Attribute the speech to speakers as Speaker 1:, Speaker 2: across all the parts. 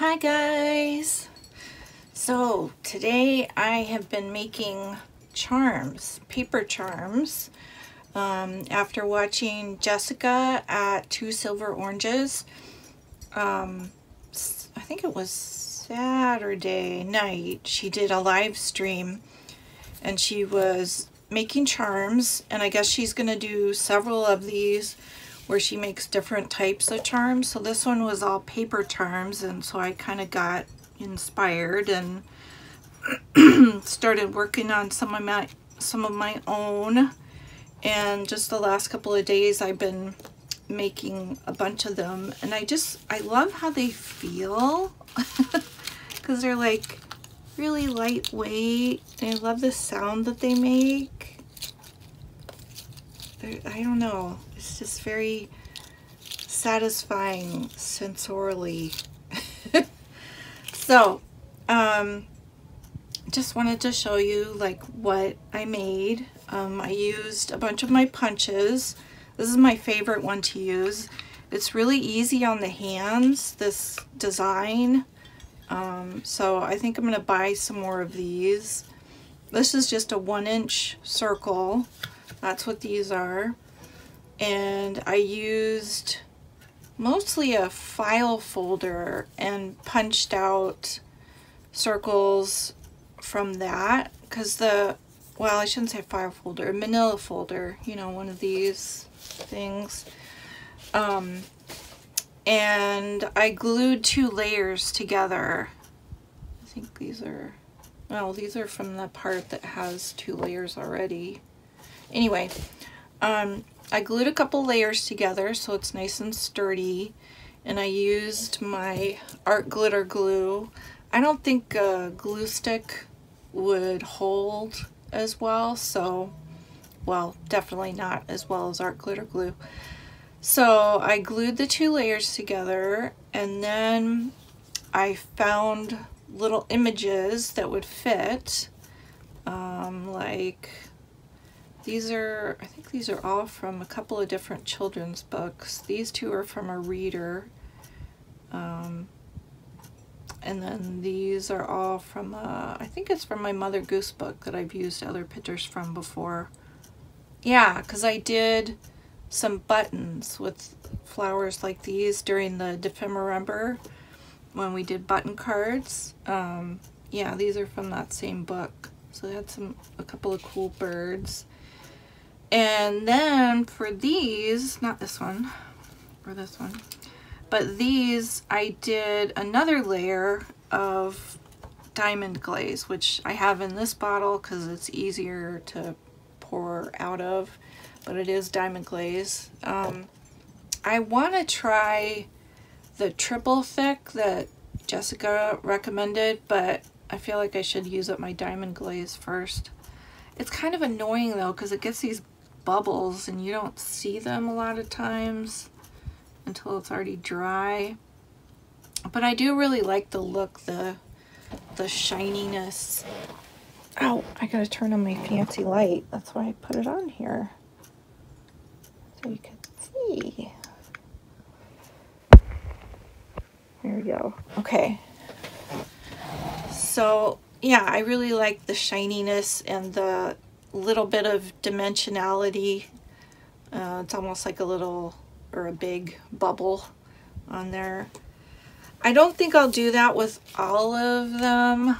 Speaker 1: Hi guys! So today I have been making charms, paper charms, um, after watching Jessica at Two Silver Oranges. Um, I think it was Saturday night. She did a live stream and she was making charms and I guess she's going to do several of these where she makes different types of charms. So this one was all paper charms and so I kind of got inspired and started working on some of my some of my own. And just the last couple of days I've been making a bunch of them and I just I love how they feel. Because they're like really lightweight. And I love the sound that they make. They're, I don't know it's just very satisfying sensorially. so, um, just wanted to show you like what I made. Um, I used a bunch of my punches. This is my favorite one to use. It's really easy on the hands, this design. Um, so I think I'm going to buy some more of these. This is just a one inch circle. That's what these are and I used mostly a file folder and punched out circles from that because the well I shouldn't say file folder manila folder you know one of these things. Um, and I glued two layers together. I think these are well these are from the part that has two layers already. Anyway um, I glued a couple layers together so it's nice and sturdy and I used my art glitter glue. I don't think a glue stick would hold as well so well definitely not as well as art glitter glue. So I glued the two layers together and then I found little images that would fit um, like these are, I think these are all from a couple of different children's books. These two are from a reader. Um, and then these are all from, uh, I think it's from my Mother Goose book that I've used other pictures from before. Yeah, because I did some buttons with flowers like these during the Defemember when we did button cards. Um, yeah, these are from that same book. So they had some a couple of cool birds. And then for these, not this one, or this one, but these, I did another layer of diamond glaze, which I have in this bottle because it's easier to pour out of, but it is diamond glaze. Um, I want to try the triple thick that Jessica recommended, but I feel like I should use up my diamond glaze first. It's kind of annoying though because it gets these bubbles and you don't see them a lot of times until it's already dry. But I do really like the look, the the shininess. Oh, I gotta turn on my fancy light. That's why I put it on here. So you can see. There we go. Okay. So yeah, I really like the shininess and the little bit of dimensionality. Uh, it's almost like a little or a big bubble on there. I don't think I'll do that with all of them.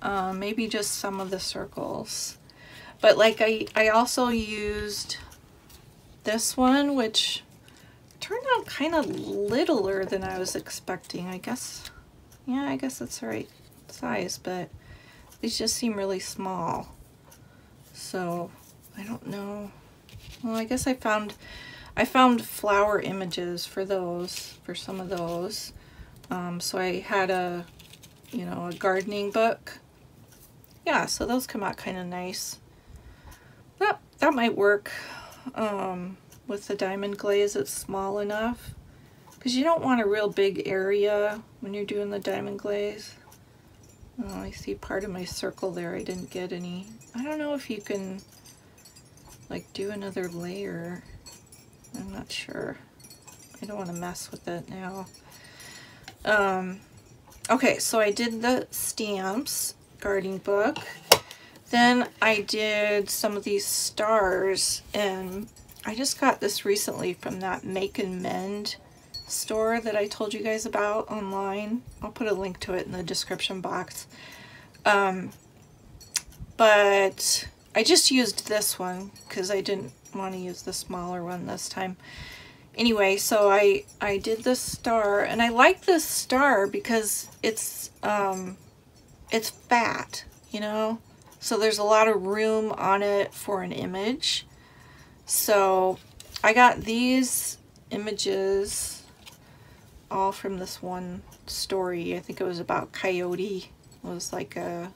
Speaker 1: Uh, maybe just some of the circles. But like I, I also used this one, which turned out kind of littler than I was expecting. I guess, yeah, I guess it's the right size, but these just seem really small. So I don't know. Well, I guess I found I found flower images for those, for some of those. Um, so I had a, you know, a gardening book. Yeah, so those come out kind of nice. That, that might work um, with the diamond glaze. It's small enough. Because you don't want a real big area when you're doing the diamond glaze. Oh, I see part of my circle there. I didn't get any. I don't know if you can like do another layer. I'm not sure. I don't want to mess with it now. Um, okay, so I did the stamps, gardening book. Then I did some of these stars and I just got this recently from that Make and Mend store that I told you guys about online. I'll put a link to it in the description box. Um, but I just used this one because I didn't want to use the smaller one this time. Anyway, so I, I did this star and I like this star because it's, um, it's fat, you know? So there's a lot of room on it for an image. So I got these images all from this one story. I think it was about coyote. It was like a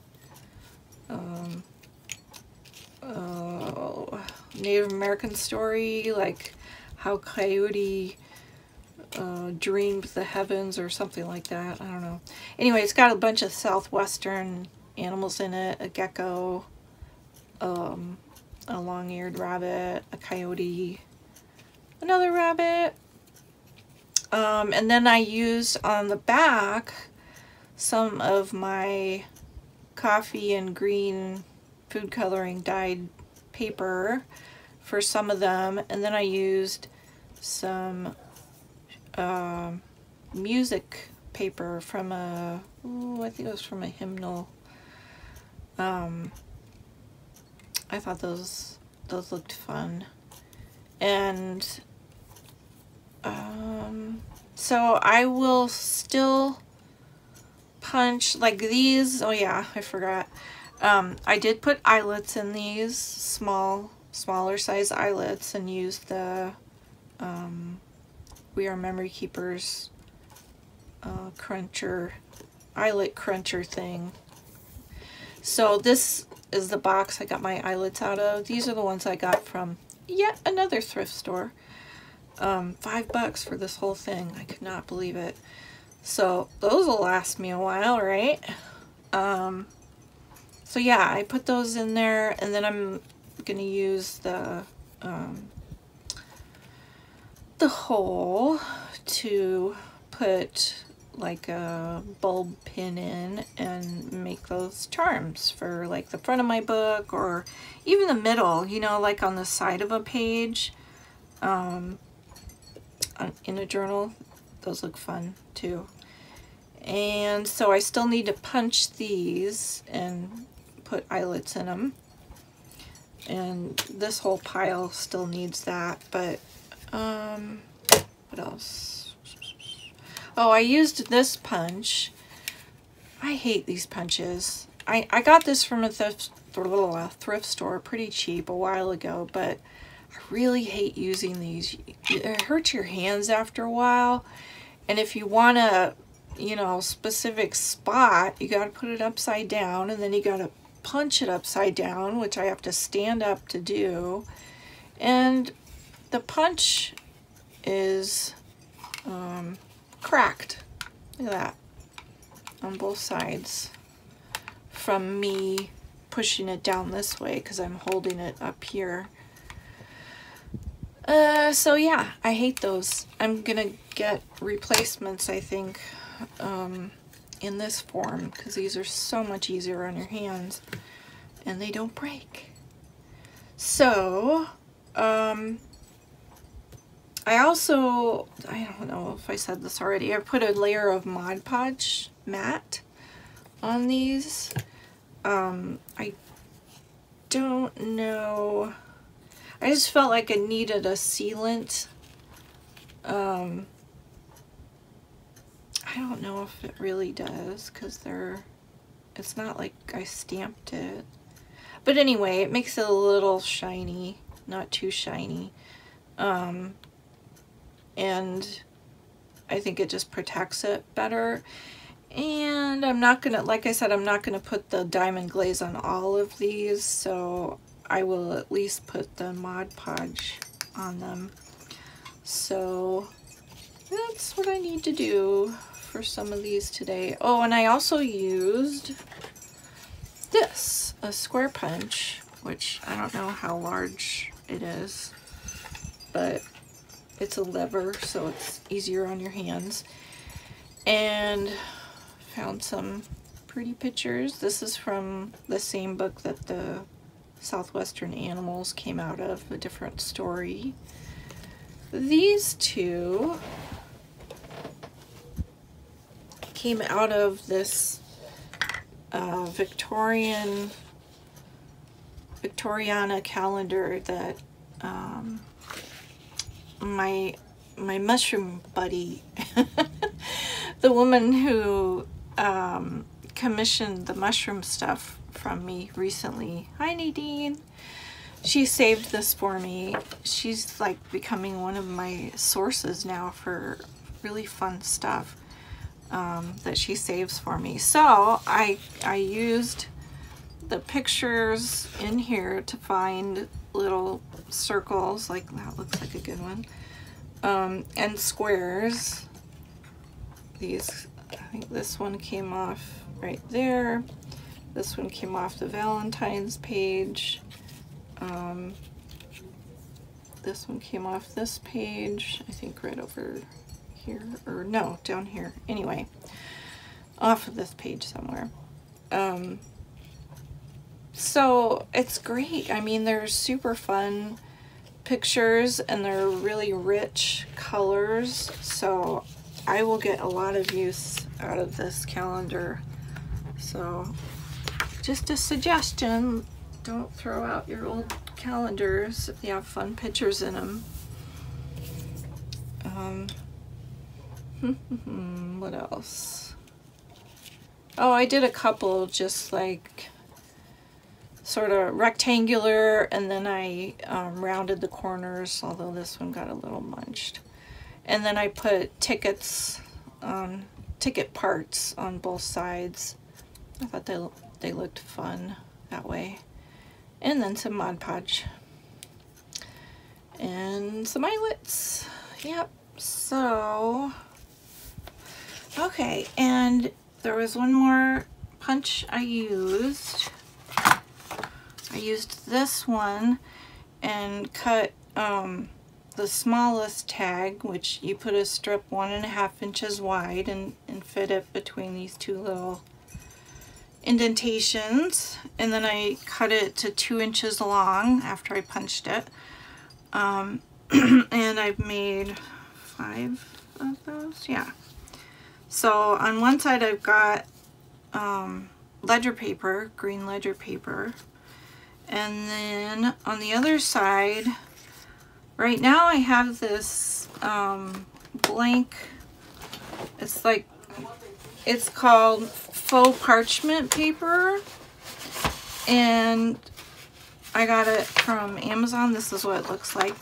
Speaker 1: um, uh, Native American story, like how coyote uh, dreamed the heavens or something like that. I don't know. Anyway, it's got a bunch of southwestern animals in it. A gecko, um, a long-eared rabbit, a coyote, another rabbit. Um, and then I used on the back some of my coffee and green food coloring dyed paper for some of them. And then I used some uh, music paper from a, ooh, I think it was from a hymnal. Um, I thought those those looked fun. And um, so I will still punch like these. Oh yeah, I forgot. Um, I did put eyelets in these small, smaller size eyelets and used the um, We Are Memory Keepers uh, cruncher, eyelet cruncher thing. So this is the box I got my eyelets out of. These are the ones I got from yet another thrift store. Um, five bucks for this whole thing. I could not believe it. So those will last me a while, right? Um, so yeah, I put those in there and then I'm going to use the, um, the hole to put like a bulb pin in and make those charms for like the front of my book or even the middle, you know, like on the side of a page um, in a journal. Those look fun too. And so I still need to punch these and put eyelets in them. And this whole pile still needs that, but um, what else? Oh, I used this punch. I hate these punches. I, I got this from a thrift, thrift store pretty cheap a while ago, but really hate using these. It hurts your hands after a while. And if you want a, you know, specific spot, you got to put it upside down and then you got to punch it upside down, which I have to stand up to do. And the punch is um, cracked. Look at that. On both sides. From me pushing it down this way because I'm holding it up here. Uh, so yeah, I hate those. I'm gonna get replacements, I think, um, in this form because these are so much easier on your hands and they don't break. So, um, I also, I don't know if I said this already, I put a layer of Mod Podge matte on these. Um, I don't know. I just felt like I needed a sealant. Um, I don't know if it really does because they're, it's not like I stamped it. But anyway, it makes it a little shiny, not too shiny. Um, and I think it just protects it better. And I'm not gonna, like I said, I'm not gonna put the diamond glaze on all of these, so I will at least put the Mod Podge on them. So that's what I need to do for some of these today. Oh, and I also used this, a square punch, which I don't know how large it is, but it's a lever, so it's easier on your hands. And found some pretty pictures. This is from the same book that the Southwestern Animals came out of, a different story. These two came out of this uh, Victorian Victoriana calendar that um, my my mushroom buddy, the woman who um, commissioned the mushroom stuff from me recently. Hi Nadine. She saved this for me. She's like becoming one of my sources now for really fun stuff um, that she saves for me. So I, I used the pictures in here to find little circles, like that looks like a good one, um, and squares. These, I think this one came off right there. This one came off the Valentine's page. Um, this one came off this page, I think right over here, or no, down here. Anyway, off of this page somewhere. Um, so it's great. I mean, they're super fun pictures and they're really rich colors. So I will get a lot of use out of this calendar. So just a suggestion, don't throw out your old calendars if you have fun pictures in them. Um, what else? Oh, I did a couple just like sort of rectangular and then I um, rounded the corners, although this one got a little munched. And then I put tickets on ticket parts on both sides. I thought they, they looked fun that way. And then some Mod Podge. And some eyelets. Yep. So, okay. And there was one more punch I used. I used this one and cut um, the smallest tag, which you put a strip one and a half inches wide and, and fit it between these two little indentations. And then I cut it to two inches long after I punched it. Um, and I've made five of those, yeah. So on one side I've got um, ledger paper, green ledger paper, and then on the other side, right now I have this um, blank, it's like, it's called faux parchment paper. And I got it from Amazon. This is what it looks like.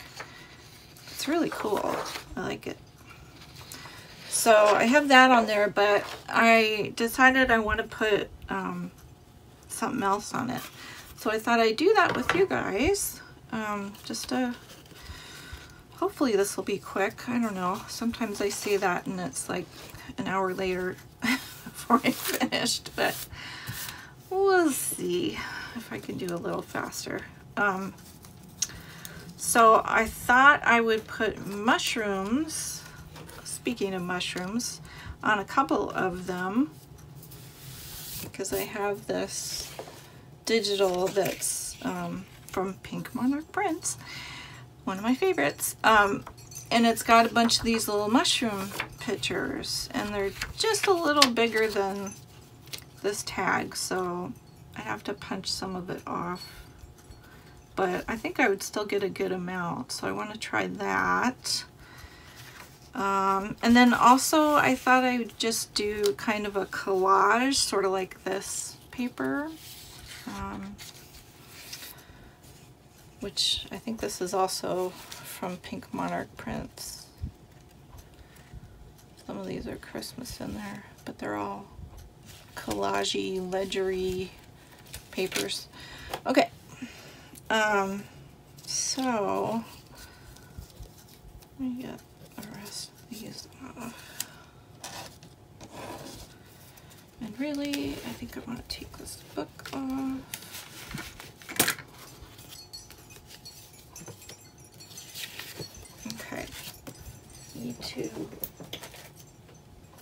Speaker 1: It's really cool. I like it. So I have that on there, but I decided I want to put um, something else on it. So I thought I'd do that with you guys. Um, just to, hopefully this will be quick. I don't know. Sometimes I say that and it's like an hour later before I finished, but we'll see if I can do a little faster. Um, so I thought I would put mushrooms, speaking of mushrooms, on a couple of them because I have this digital that's um, from Pink Monarch Prints, one of my favorites. Um, and it's got a bunch of these little mushroom pictures and they're just a little bigger than this tag so I have to punch some of it off. But I think I would still get a good amount so I want to try that. Um, and then also I thought I would just do kind of a collage sort of like this paper um, which I think this is also from Pink Monarch Prints. Some of these are Christmas in there, but they're all collagey, ledgery papers. Okay, um, so let me get the rest of these off. And really, I think I want to take this book off. Okay. Need to,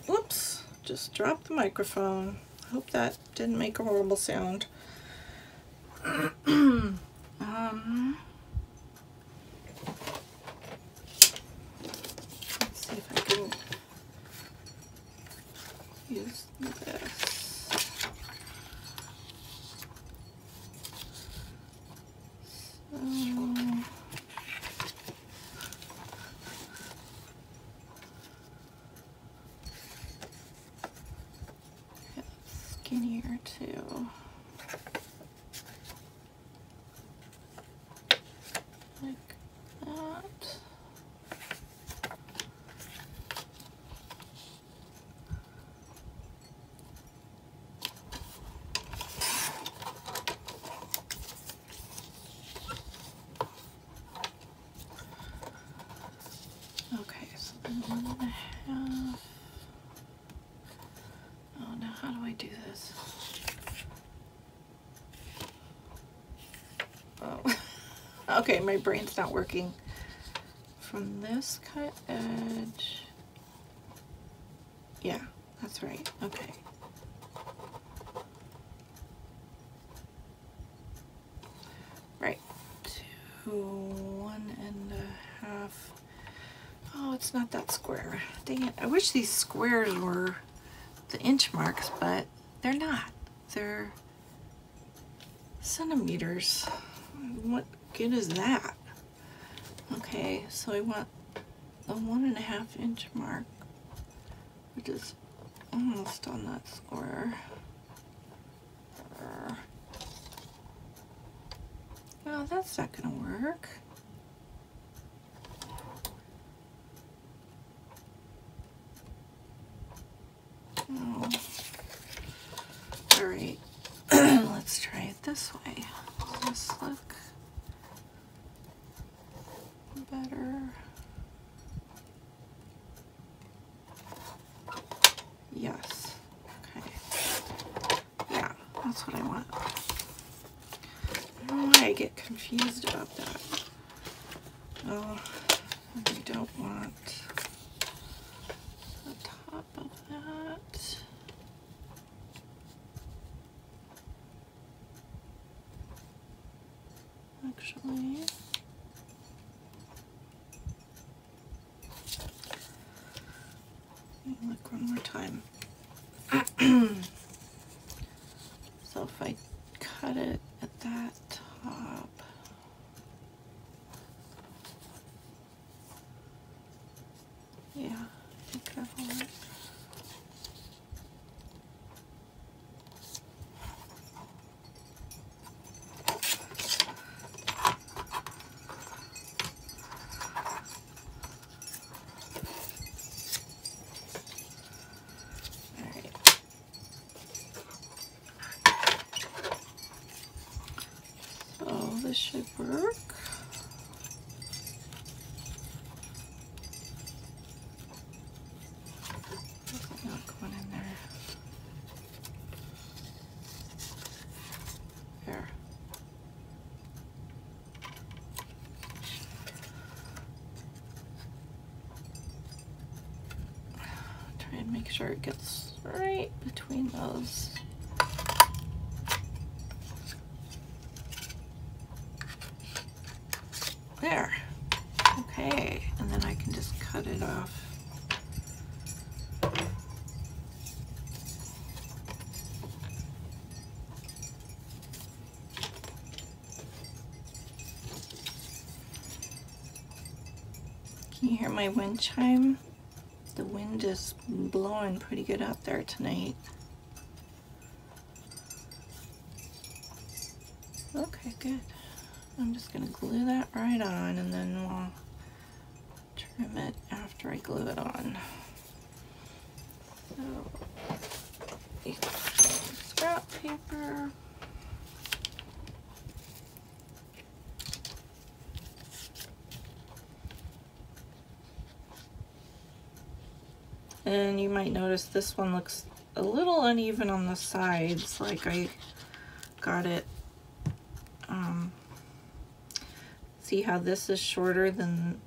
Speaker 1: whoops, just drop the microphone. I Hope that didn't make a horrible sound. um, let's see if I can use this. So, skinnier too. Like that. Okay, so then one and a half. Oh, now how do I do this? Oh, okay, my brain's not working. From this cut edge. Yeah, that's right. Okay. Right. To one and a half. Oh, it's not that square. Dang it. I wish these squares were the inch marks, but they're not. They're centimeters. Good is that? Okay, so I want the one and a half inch mark, which is almost on that square. Well, that's not gonna work. Oh. All right, let's try it this way. Does this look better? Yes. Okay. Yeah, that's what I want. I don't know why I get confused about that. Oh, I don't want the top of that. Actually, let me look one more time. so if I cut it at that top, yeah, I think that'll work. All right. So this should work. There's a lot going in there. There. Try and make sure it gets right between those. There. Okay, and then I can just cut it off. Can you hear my wind chime? Wind is blowing pretty good out there tonight. Okay, good. I'm just gonna glue that right on and then we'll trim it after I glue it on. So, scrap paper. And you might notice this one looks a little uneven on the sides, like I got it. Um, see how this is shorter than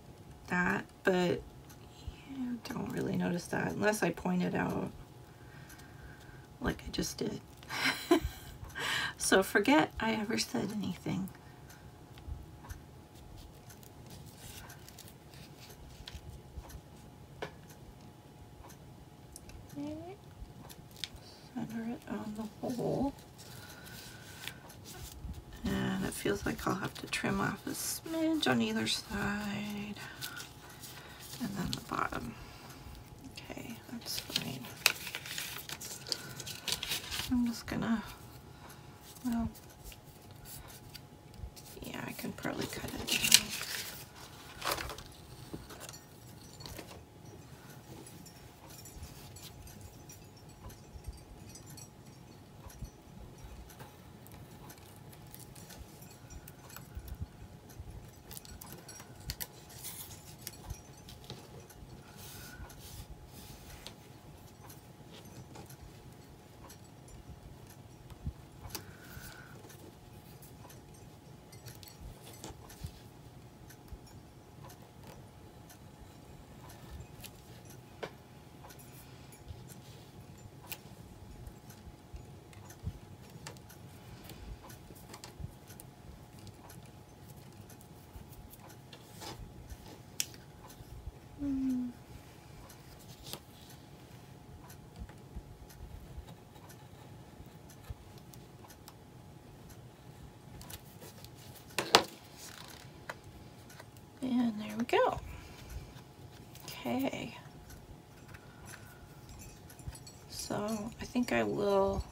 Speaker 1: that, but you don't really notice that unless I point it out. Like I just did. so forget I ever said anything. Center it on the hole. And it feels like I'll have to trim off a smidge on either side. And then the bottom. Okay, that's fine. I'm just gonna, well, yeah, I can probably cut it down. And there we go. Okay. So I think I will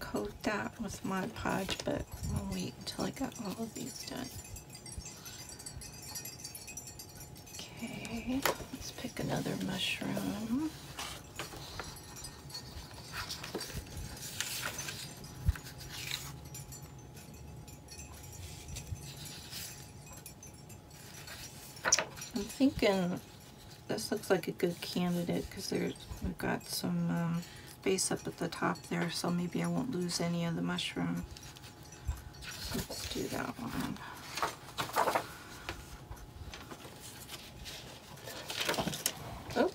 Speaker 1: coat that with Mod Podge, but I'll wait until I got all of these done. Okay, let's pick another mushroom. I'm this looks like a good candidate because there's we've got some um, space up at the top there, so maybe I won't lose any of the mushroom. Let's do that one. Oh,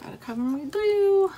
Speaker 1: gotta cover my glue.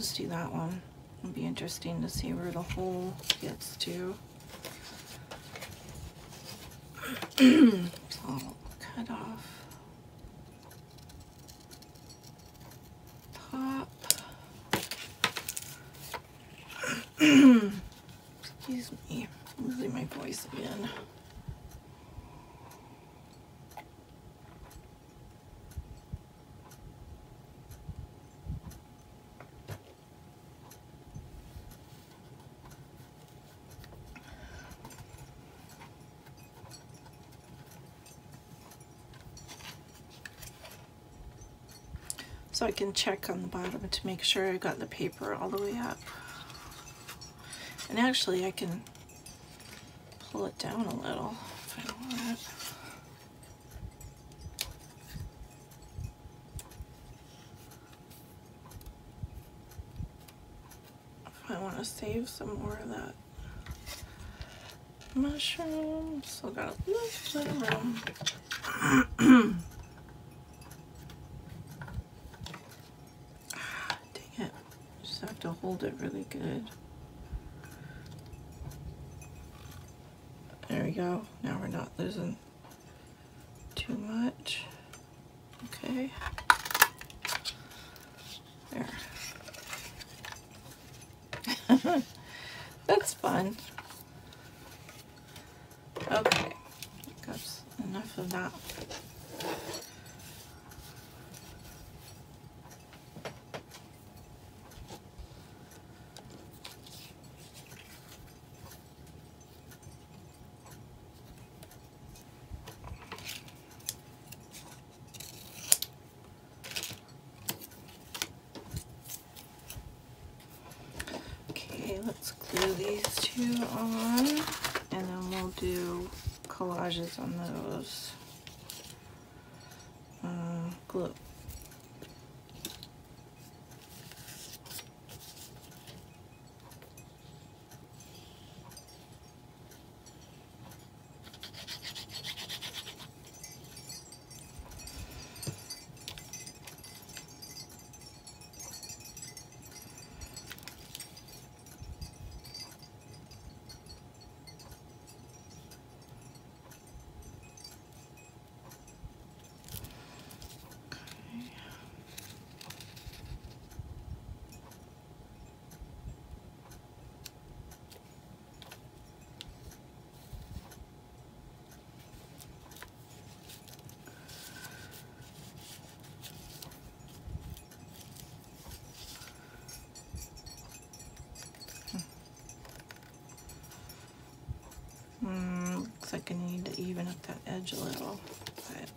Speaker 1: Just do that one. It'll be interesting to see where the hole gets to. so I'll cut off top. Excuse me. Move losing my voice again. So I can check on the bottom to make sure I got the paper all the way up. And actually I can pull it down a little if I want. If I want to save some more of that mushroom, still got a little bit of room. to hold it really good. There we go. Now we're not losing too much. Okay. There. That's fun. Okay. Enough of that. on and then we'll do collages on those uh, glue. Mm, looks like I need to even up that edge a little, but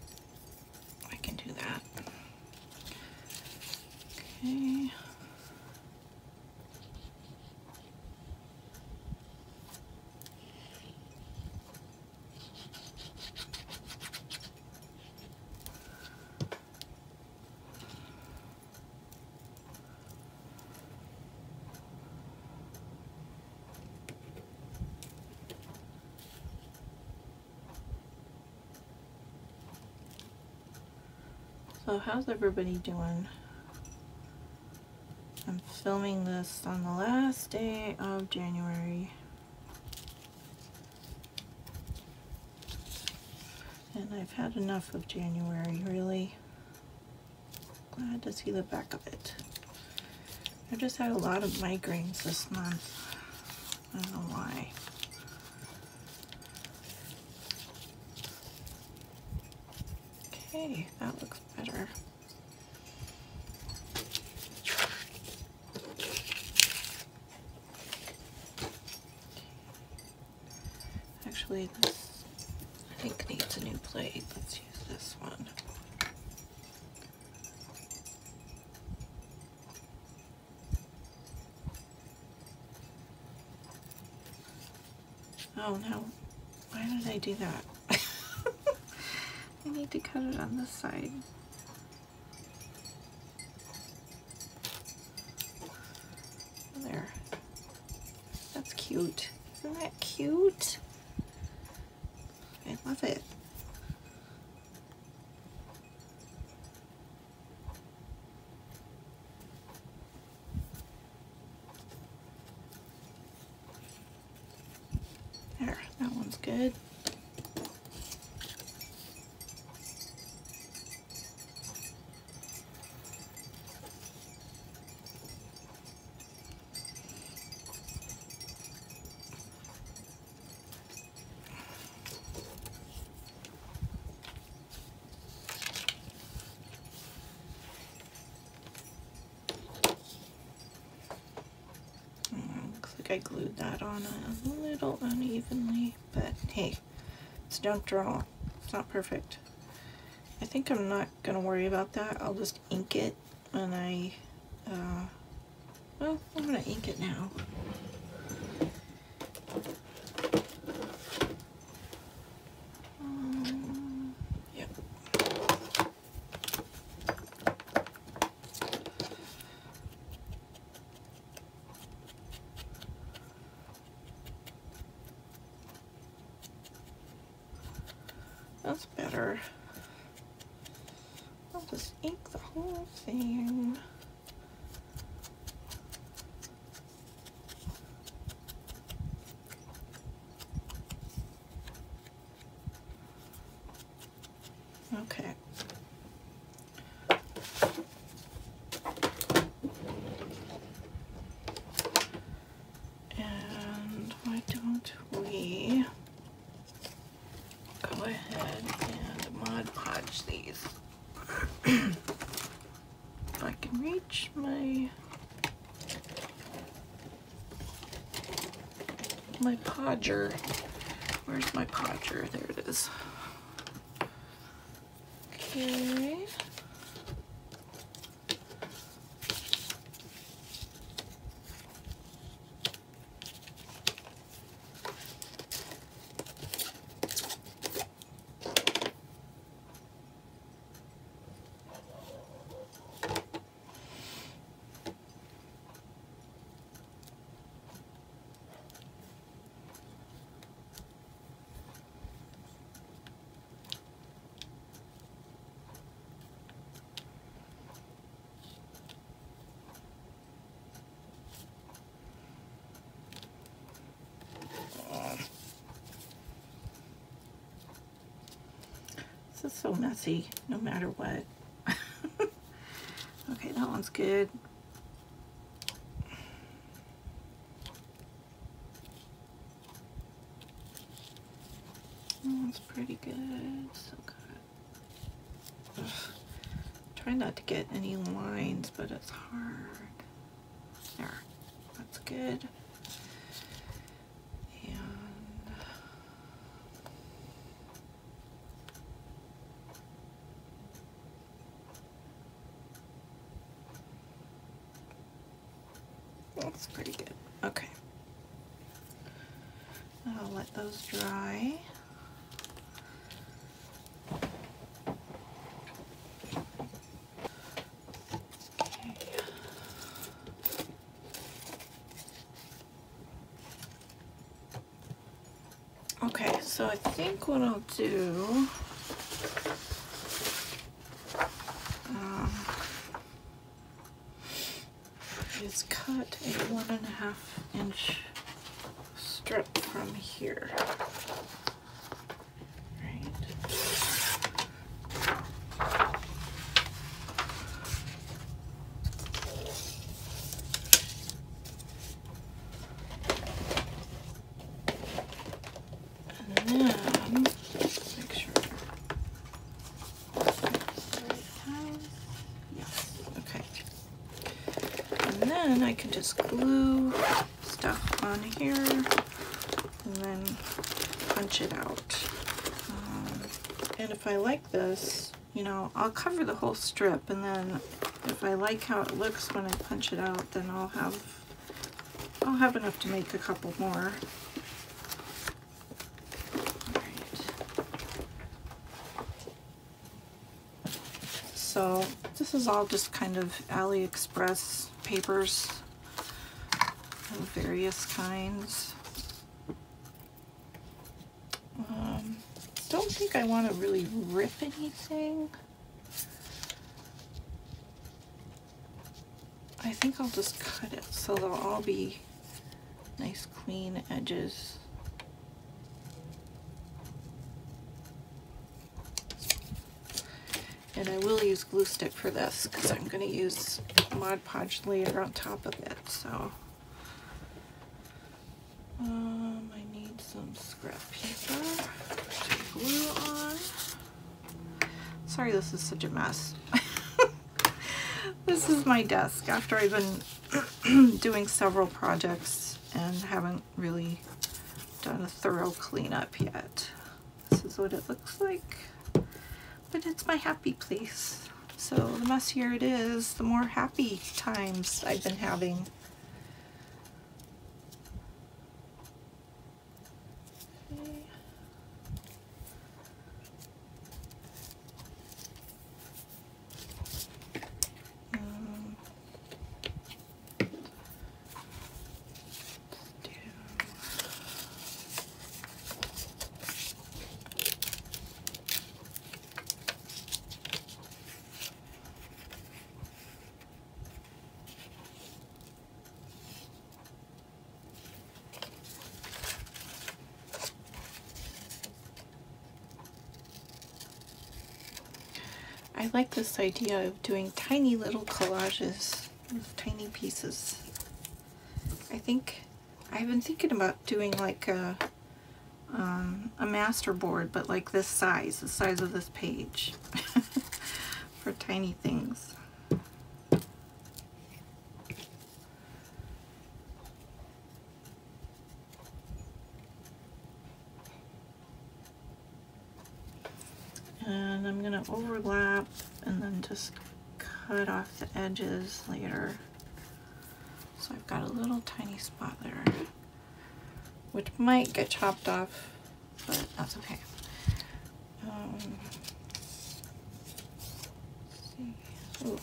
Speaker 1: I can do that. Okay. So how's everybody doing? I'm filming this on the last day of January. And I've had enough of January, really. Glad to see the back of it. I just had a lot of migraines this month. I don't know why. Okay, that looks better. Actually, this I think needs a new plate. Let's use this one. Oh no, why did I do that? I need to cut it on this side. There. That's cute. Isn't that cute? I love it. There, that one's good. I glued that on a little unevenly, but hey, it's junk journal. It's not perfect. I think I'm not going to worry about that. I'll just ink it when I, uh, well, I'm going to ink it now. Um, yep. I'll just ink the whole thing. Okay. And why don't we go ahead and Mod Podge these? if I can reach my my podger. Where's my podger? There it is. Okay. This is so messy, no matter what. okay, that one's good. That one's pretty good, so good. Try not to get any lines, but it's hard. There, that's good. And That's pretty good. Okay. I'll let those dry. Okay. Okay, so I think what I'll do um, is cut a one and a half inch strip from here. Right. And then, make sure. Yes, okay. And then I can just glue stuff on here and then punch it out. Um, and if I like this, you know, I'll cover the whole strip and then if I like how it looks when I punch it out, then I'll have I'll have enough to make a couple more. So this is all just kind of AliExpress papers of various kinds. Um, don't think I want to really rip anything. I think I'll just cut it so they'll all be nice clean edges. And I will use glue stick for this because I'm going to use Mod Podge later on top of it. So um, I need some scrap paper to glue on. Sorry this is such a mess. this is my desk after I've been doing several projects and haven't really done a thorough cleanup yet. This is what it looks like, but it's my happy place. So the messier it is, the more happy times I've been having. I like this idea of doing tiny little collages with tiny pieces. I think I've been thinking about doing like a um, a master board, but like this size, the size of this page, for tiny things. And I'm going to overlap and then just cut off the edges later. So I've got a little tiny spot there, which might get chopped off, but that's okay. Um, see. Ooh.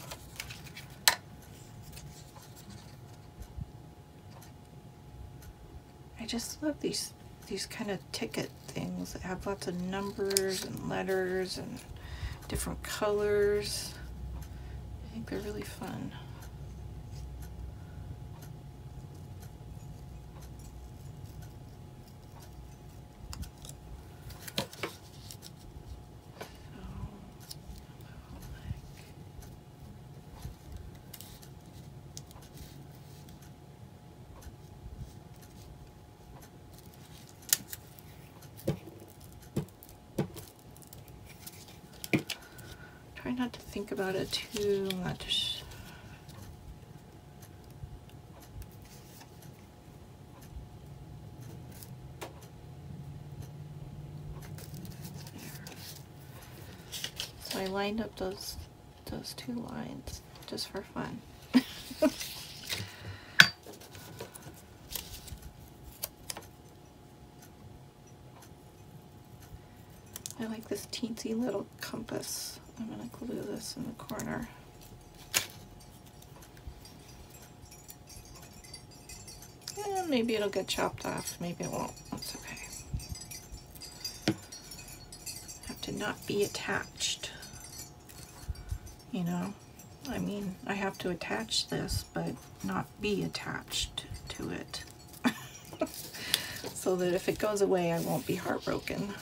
Speaker 1: I just love these these kind of ticket things that have lots of numbers and letters and different colors. Think they're really fun. Try not to think about it too much. So I lined up those those two lines just for fun. I like this teensy little compass. Glue this in the corner. And maybe it'll get chopped off, maybe it won't. That's okay. Have to not be attached. You know? I mean, I have to attach this, but not be attached to it. so that if it goes away, I won't be heartbroken.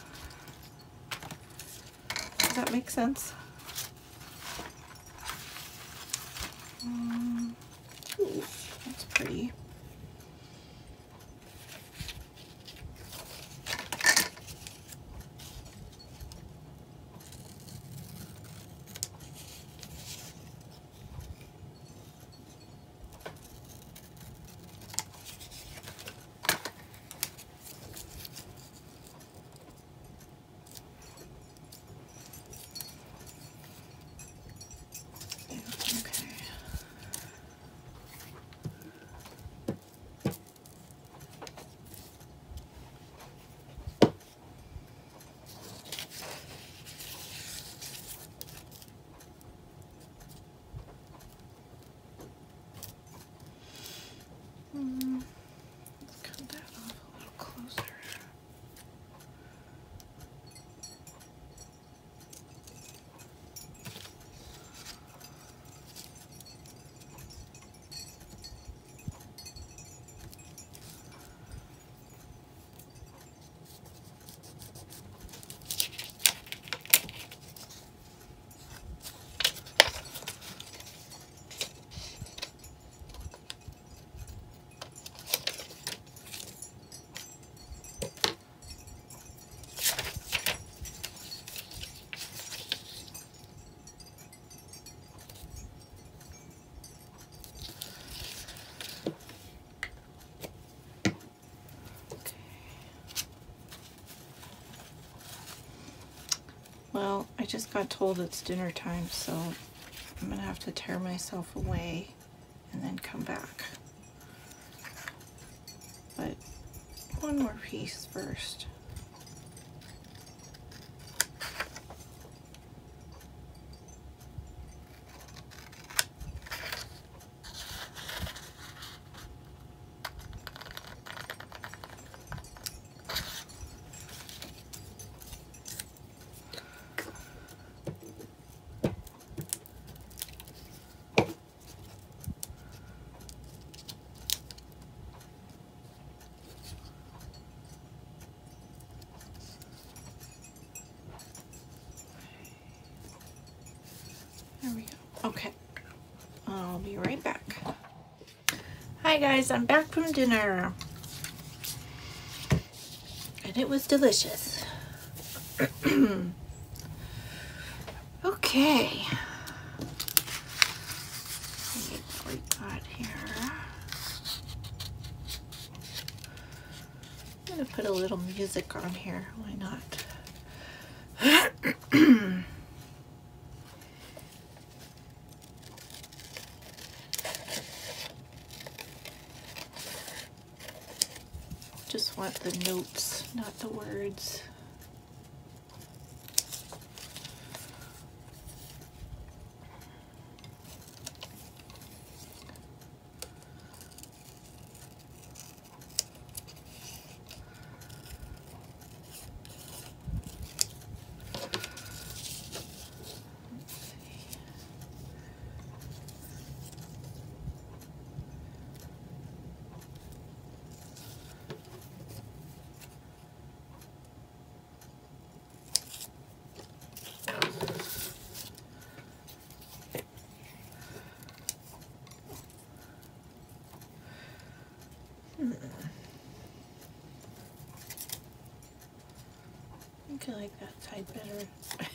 Speaker 1: Does that make sense? Um, ooh, that's pretty. Okay. Well, I just got told it's dinner time, so I'm gonna have to tear myself away and then come back. But one more piece first. There we go. Okay. I'll be right back. Hi guys, I'm back from dinner. And it was delicious. okay. Put a little music on here. Why not? Just want the notes, not words. I think like that side better.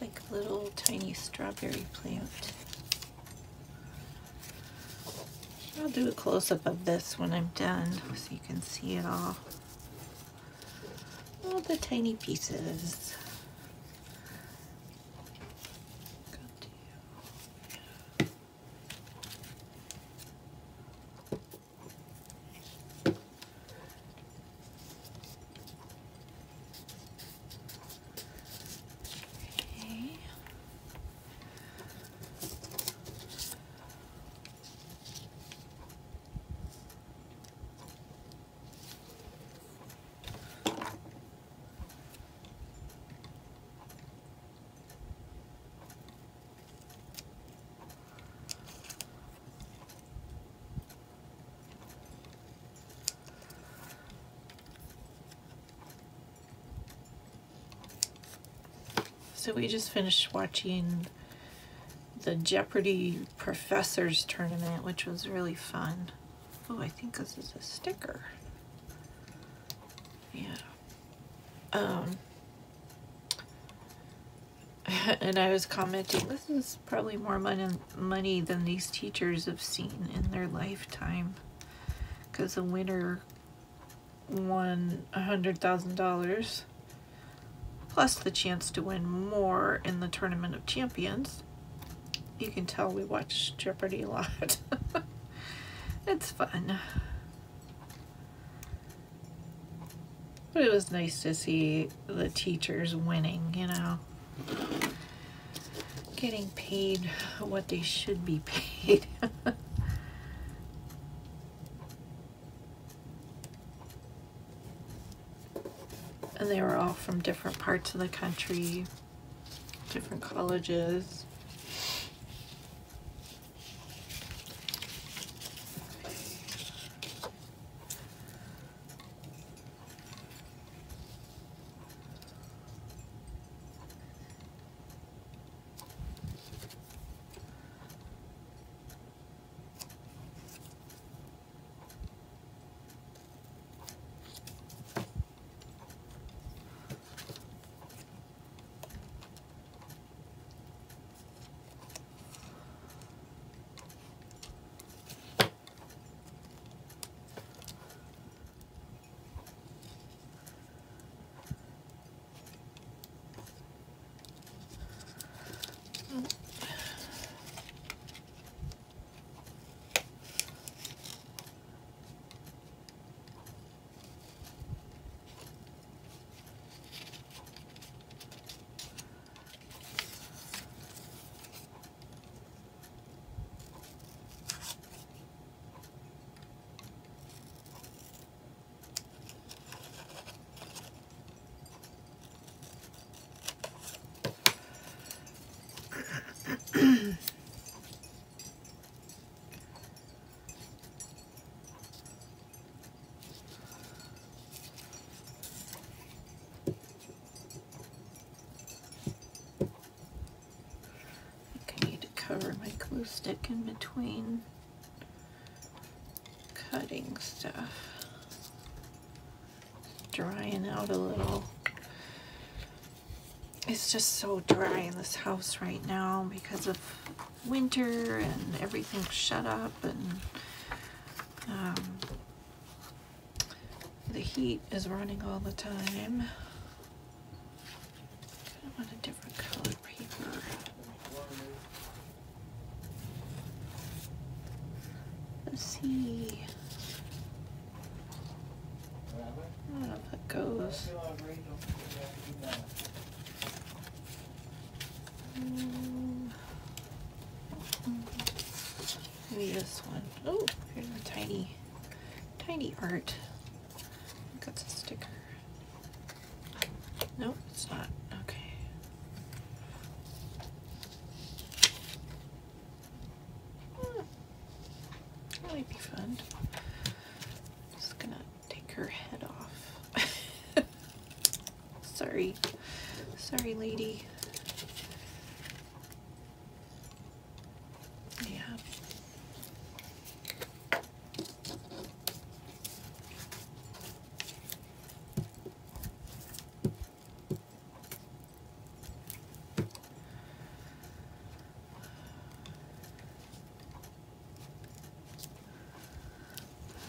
Speaker 1: Like a little tiny strawberry plant. I'll do a close-up of this when I'm done so you can see it all. All the tiny pieces. So we just finished watching the Jeopardy Professors Tournament, which was really fun. Oh, I think this is a sticker. Yeah. Um, and I was commenting, this is probably more money, money than these teachers have seen in their lifetime. Because the winner won a $100,000 plus the chance to win more in the Tournament of Champions. You can tell we watch Jeopardy a lot. it's fun.
Speaker 2: But it was nice to see the teachers winning, you know. Getting paid what they should be paid. And they were all from different parts of the country, different colleges. cover my glue stick in between cutting stuff. drying out a little. It's just so dry in this house right now because of winter and everything shut up and um, the heat is running all the time. I want a different color paper. Let's see. I don't know if that goes. Mm. Maybe this one. Oh, here's a tiny, tiny art. I think that's a sticker. Nope, it's not. Okay. Hmm. That might be fun. Just gonna take her head off. Sorry. Sorry, lady. Yeah.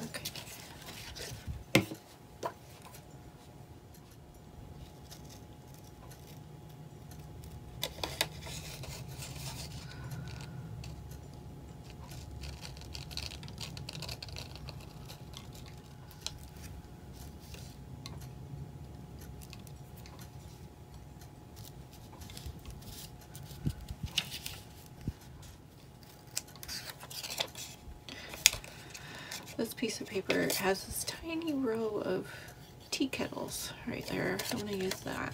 Speaker 2: Okay. This piece of paper has this tiny row of tea kettles right there. I'm going to use that.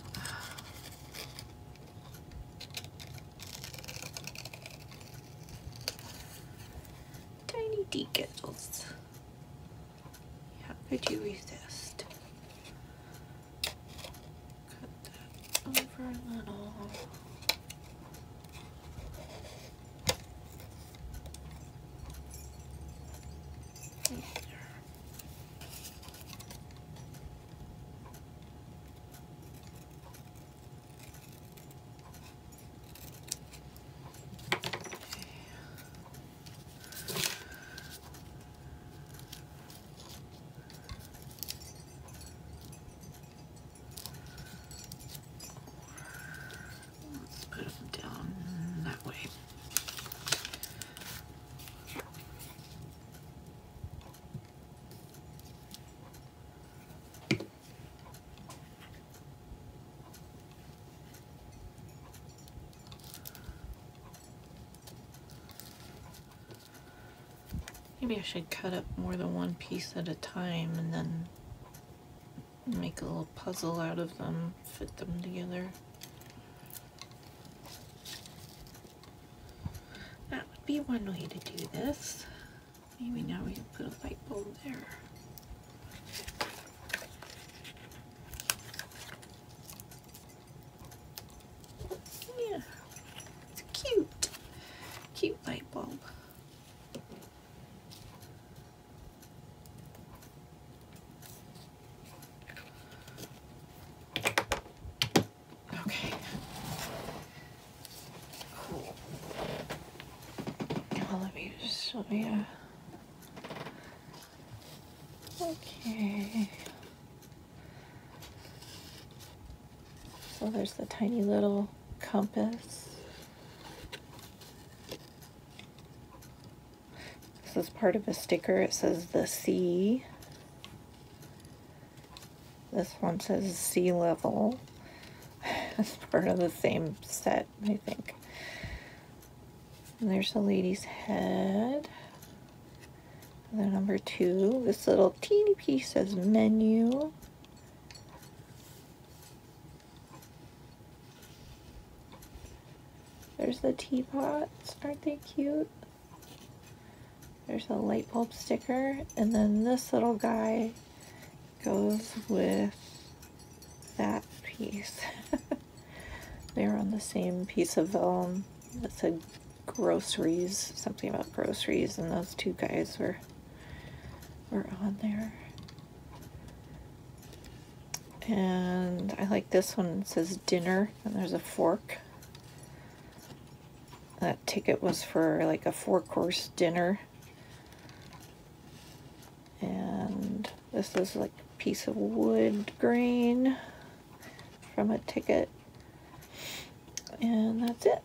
Speaker 2: Maybe I should cut up more than one piece at a time and then make a little puzzle out of them, fit them together. That would be one way to do this. Maybe now we can put a light bulb there. Yeah, it's cute. Cute light bulb. Okay. Cool. Now let me just show you. Okay. So there's the tiny little compass. This is part of a sticker. It says the sea. This one says sea level. It's part of the same set, I think. And there's a lady's head. And then number two, this little teeny piece says menu. There's the teapots. Aren't they cute? There's a light bulb sticker. And then this little guy goes with that piece. They're on the same piece of vellum that said groceries, something about groceries, and those two guys were were on there. And I like this one. It says dinner, and there's a fork. That ticket was for like a four course dinner. And this is like a piece of wood grain from a ticket. And that's it.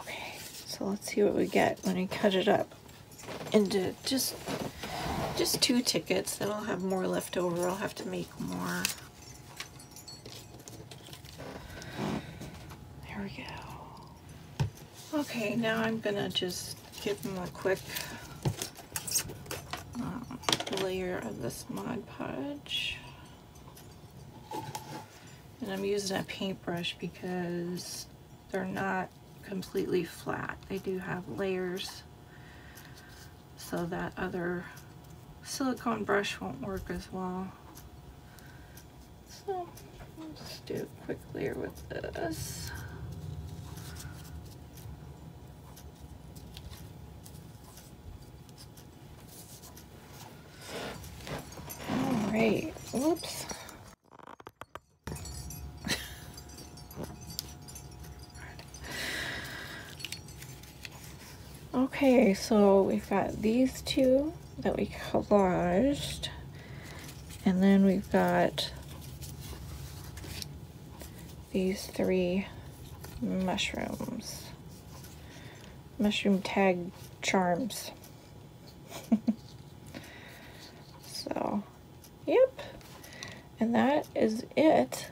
Speaker 2: Okay, so let's see what we get when we cut it up into just just two tickets. Then I'll have more left over. I'll have to make more. There we go. Okay, now I'm gonna just give them a quick um, layer of this Mod Podge. And I'm using a paintbrush because they're not completely flat. They do have layers so that other silicone brush won't work as well. So I'll just do a quick layer with this. All whoops. Okay, so we've got these two that we collaged, and then we've got these three mushrooms. Mushroom tag charms. so, yep. And that is it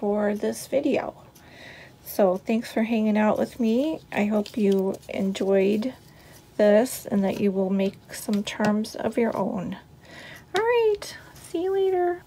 Speaker 2: for this video. So thanks for hanging out with me. I hope you enjoyed this and that you will make some charms of your own. All right, see you later.